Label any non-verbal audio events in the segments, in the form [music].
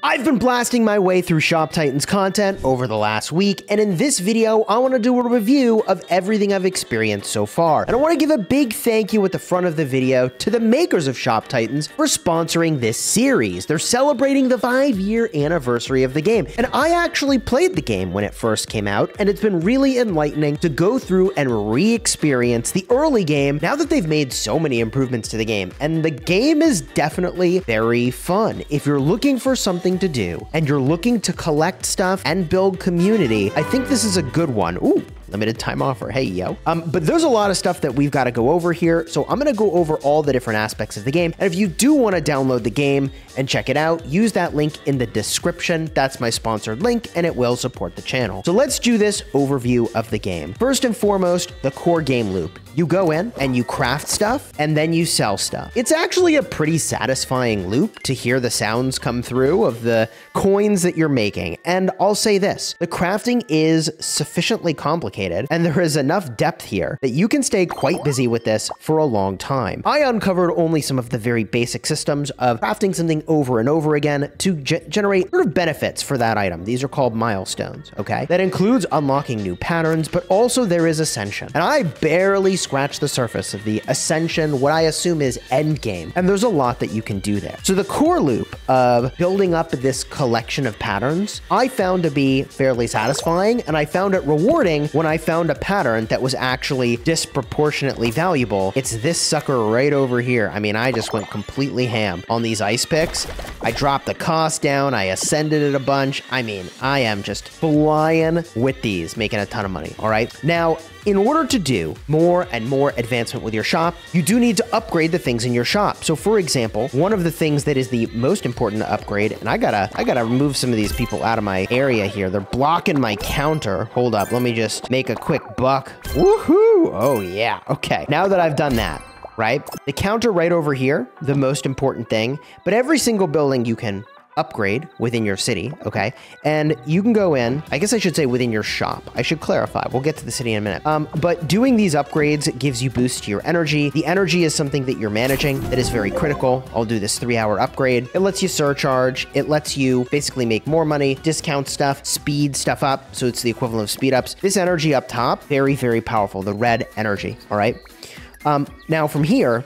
I've been blasting my way through Shop Titans content over the last week, and in this video, I want to do a review of everything I've experienced so far. And I want to give a big thank you at the front of the video to the makers of Shop Titans for sponsoring this series. They're celebrating the five year anniversary of the game, and I actually played the game when it first came out, and it's been really enlightening to go through and re experience the early game now that they've made so many improvements to the game. And the game is definitely very fun. If you're looking for something something to do and you're looking to collect stuff and build community, I think this is a good one. Ooh, limited time offer. Hey, yo. Um, but there's a lot of stuff that we've got to go over here. So I'm going to go over all the different aspects of the game. And if you do want to download the game and check it out, use that link in the description. That's my sponsored link and it will support the channel. So let's do this overview of the game. First and foremost, the core game loop. You go in and you craft stuff and then you sell stuff. It's actually a pretty satisfying loop to hear the sounds come through of the coins that you're making. And I'll say this, the crafting is sufficiently complicated and there is enough depth here that you can stay quite busy with this for a long time. I uncovered only some of the very basic systems of crafting something over and over again to ge generate sort of benefits for that item. These are called milestones, okay? That includes unlocking new patterns, but also there is ascension. And I barely scratched the surface of the ascension, what I assume is endgame. And there's a lot that you can do there. So the core loop of building up this collection of patterns, I found to be fairly satisfying, and I found it rewarding when I found a pattern that was actually disproportionately valuable. It's this sucker right over here. I mean, I just went completely ham on these ice picks. I dropped the cost down. I ascended it a bunch. I mean, I am just flying with these, making a ton of money. All right. Now, in order to do more and more advancement with your shop, you do need to upgrade the things in your shop. So for example, one of the things that is the most important to upgrade, and I gotta, I gotta remove some of these people out of my area here. They're blocking my counter. Hold up, let me just make a quick buck. Woohoo! Oh yeah, okay. Now that I've done that, right? The counter right over here, the most important thing, but every single building you can upgrade within your city, okay? And you can go in, I guess I should say within your shop. I should clarify. We'll get to the city in a minute. Um, but doing these upgrades gives you boost to your energy. The energy is something that you're managing that is very critical. I'll do this three hour upgrade. It lets you surcharge. It lets you basically make more money, discount stuff, speed stuff up. So it's the equivalent of speed ups. This energy up top, very, very powerful. The red energy, all right? Um, now from here,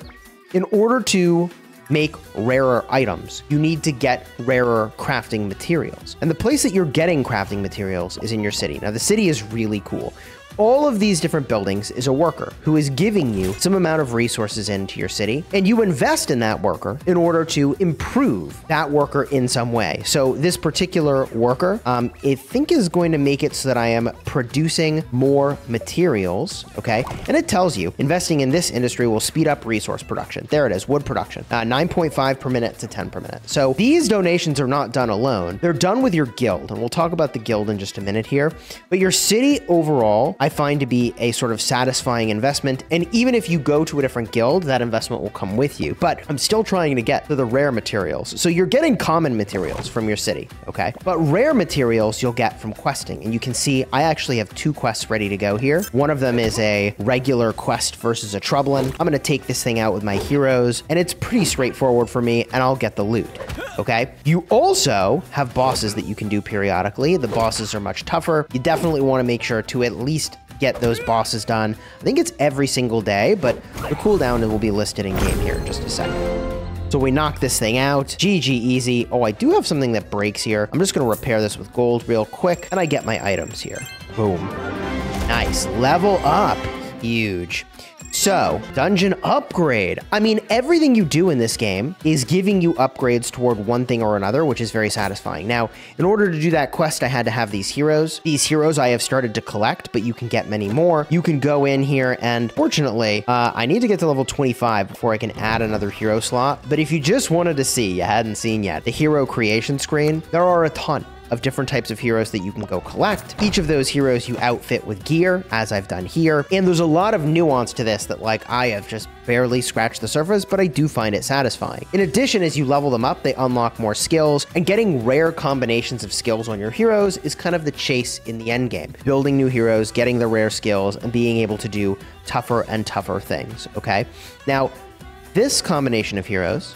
in order to make rarer items. You need to get rarer crafting materials. And the place that you're getting crafting materials is in your city. Now, the city is really cool all of these different buildings is a worker who is giving you some amount of resources into your city, and you invest in that worker in order to improve that worker in some way. So this particular worker, um, I think is going to make it so that I am producing more materials, okay? And it tells you investing in this industry will speed up resource production. There it is, wood production, uh, 9.5 per minute to 10 per minute. So these donations are not done alone. They're done with your guild, and we'll talk about the guild in just a minute here. But your city overall, I find to be a sort of satisfying investment. And even if you go to a different guild, that investment will come with you. But I'm still trying to get to the rare materials. So you're getting common materials from your city, okay? But rare materials you'll get from questing. And you can see I actually have two quests ready to go here. One of them is a regular quest versus a Trublin. I'm to take this thing out with my heroes, and it's pretty straightforward for me, and I'll get the loot okay? You also have bosses that you can do periodically. The bosses are much tougher. You definitely want to make sure to at least get those bosses done. I think it's every single day, but the cooldown will be listed in game here in just a second. So we knock this thing out. GG easy. Oh, I do have something that breaks here. I'm just going to repair this with gold real quick, and I get my items here. Boom. Nice. Level up. Huge. So, dungeon upgrade. I mean, everything you do in this game is giving you upgrades toward one thing or another, which is very satisfying. Now, in order to do that quest, I had to have these heroes. These heroes I have started to collect, but you can get many more. You can go in here and fortunately, uh, I need to get to level 25 before I can add another hero slot. But if you just wanted to see, you hadn't seen yet, the hero creation screen, there are a ton of different types of heroes that you can go collect. Each of those heroes you outfit with gear, as I've done here. And there's a lot of nuance to this that like I have just barely scratched the surface, but I do find it satisfying. In addition, as you level them up, they unlock more skills, and getting rare combinations of skills on your heroes is kind of the chase in the end game. Building new heroes, getting the rare skills, and being able to do tougher and tougher things, okay? Now, this combination of heroes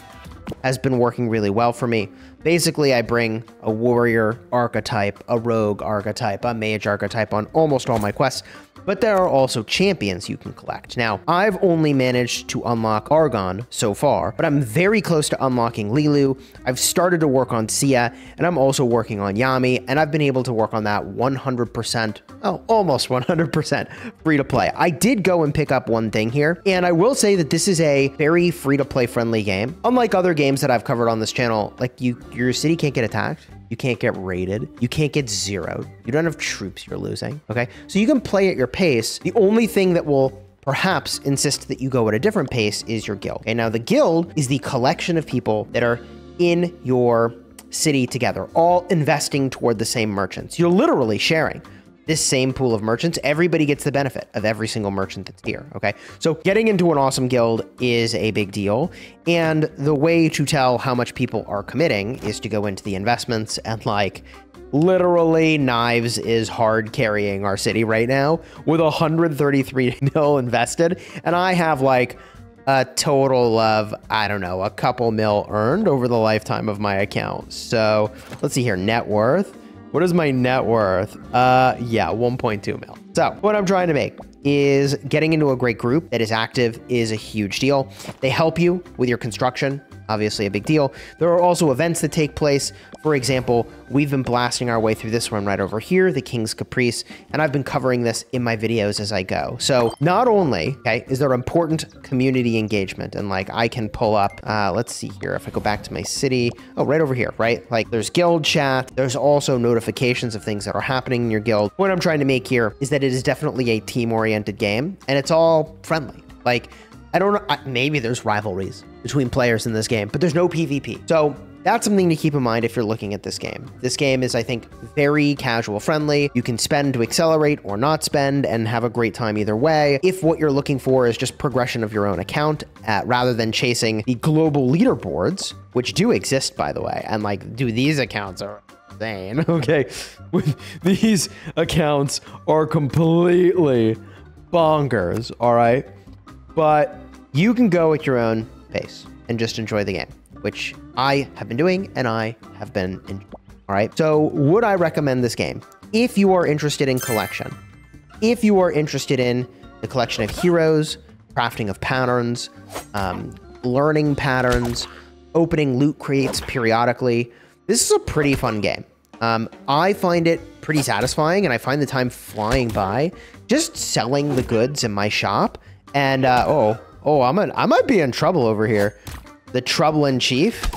has been working really well for me. Basically, I bring a warrior archetype, a rogue archetype, a mage archetype on almost all my quests but there are also champions you can collect. Now, I've only managed to unlock Argon so far, but I'm very close to unlocking Lilu. I've started to work on Sia, and I'm also working on Yami, and I've been able to work on that 100%, oh, almost 100% free to play. I did go and pick up one thing here, and I will say that this is a very free to play friendly game. Unlike other games that I've covered on this channel, like you, your city can't get attacked. You can't get raided. You can't get zeroed. You don't have troops you're losing. Okay. So you can play at your pace. The only thing that will perhaps insist that you go at a different pace is your guild. Okay. Now, the guild is the collection of people that are in your city together, all investing toward the same merchants. You're literally sharing this same pool of merchants, everybody gets the benefit of every single merchant that's here. Okay. So getting into an awesome guild is a big deal. And the way to tell how much people are committing is to go into the investments and like literally knives is hard carrying our city right now with 133 [laughs] mil invested. And I have like a total of, I don't know, a couple mil earned over the lifetime of my account. So let's see here, net worth. What is my net worth? Uh, yeah, 1.2 mil. So what I'm trying to make is getting into a great group that is active is a huge deal. They help you with your construction, obviously a big deal. There are also events that take place. For example, we've been blasting our way through this one right over here, the King's Caprice, and I've been covering this in my videos as I go. So not only, okay, is there important community engagement and like I can pull up, uh, let's see here, if I go back to my city, oh, right over here, right? Like there's guild chat. There's also notifications of things that are happening in your guild. What I'm trying to make here is that it is definitely a team oriented game and it's all friendly. Like I don't know, maybe there's rivalries between players in this game, but there's no PvP. So that's something to keep in mind if you're looking at this game. This game is, I think, very casual friendly. You can spend to accelerate or not spend and have a great time either way. If what you're looking for is just progression of your own account uh, rather than chasing the global leaderboards, which do exist, by the way, and like, do these accounts are insane. [laughs] Okay. [laughs] these accounts are completely bonkers. All right. But you can go at your own pace and just enjoy the game which I have been doing and I have been enjoying. All right. So, would I recommend this game? If you are interested in collection, if you are interested in the collection of heroes, crafting of patterns, um, learning patterns, opening loot crates periodically, this is a pretty fun game. Um, I find it pretty satisfying and I find the time flying by just selling the goods in my shop. And, uh, oh, oh, I'm in, I might be in trouble over here. The Trouble in Chief.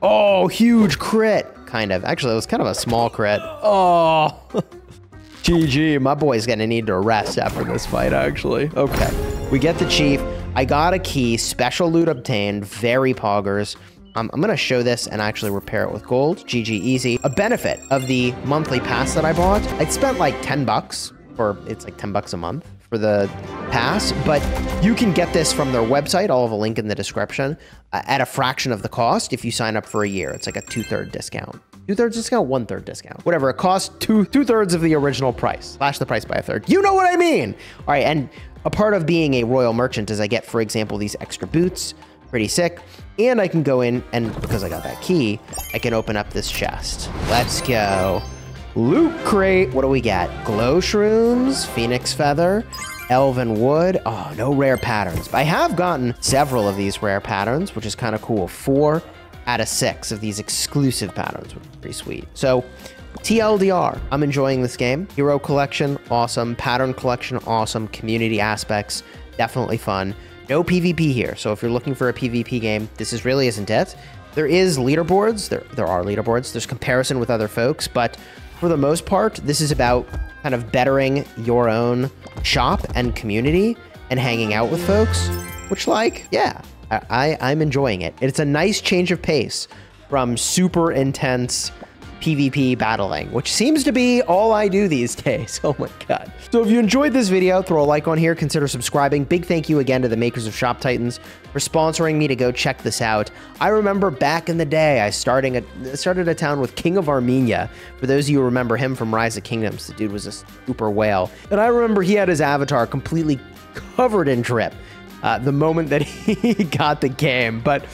Oh, huge crit. Kind of. Actually, it was kind of a small crit. Oh. [laughs] GG. My boy's going to need to rest after this fight, actually. Okay. We get the Chief. I got a key. Special loot obtained. Very poggers. Um, I'm going to show this and actually repair it with gold. GG easy. A benefit of the monthly pass that I bought. I spent like 10 bucks, or it's like 10 bucks a month for the pass, but you can get this from their website. I'll have a link in the description uh, at a fraction of the cost if you sign up for a year. It's like a two third discount. Two thirds discount, one third discount, whatever. It costs two two thirds of the original price. Slash the price by a third. You know what I mean? All right, and a part of being a royal merchant is I get, for example, these extra boots. Pretty sick. And I can go in and because I got that key, I can open up this chest. Let's go. Loot crate. What do we get? Glow shrooms, phoenix feather, elven wood. Oh, no rare patterns. I have gotten several of these rare patterns, which is kind of cool. Four out of six of these exclusive patterns, which is pretty sweet. So TLDR, I'm enjoying this game. Hero collection, awesome. Pattern collection, awesome. Community aspects, definitely fun. No PvP here, so if you're looking for a PvP game, this is really isn't it. There is leaderboards, there, there are leaderboards, there's comparison with other folks, but for the most part, this is about kind of bettering your own shop and community and hanging out with folks, which like, yeah, I, I'm enjoying it. It's a nice change of pace from super intense PvP battling, which seems to be all I do these [laughs] days. Oh my god. So if you enjoyed this video, throw a like on here, consider subscribing. Big thank you again to the makers of Shop Titans for sponsoring me to go check this out. I remember back in the day, I starting a, started a town with King of Armenia. For those of you who remember him from Rise of Kingdoms, the dude was a super whale. And I remember he had his avatar completely covered in drip uh, the moment that [laughs] he got the game. But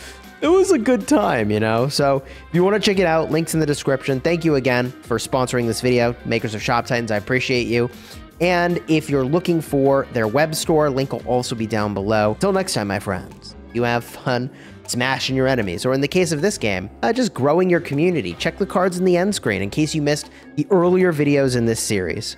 it was a good time, you know? So if you want to check it out, links in the description. Thank you again for sponsoring this video, makers of Shop Titans. I appreciate you. And if you're looking for their web store, link will also be down below. Till next time, my friends, you have fun smashing your enemies, or in the case of this game, uh, just growing your community. Check the cards in the end screen in case you missed the earlier videos in this series.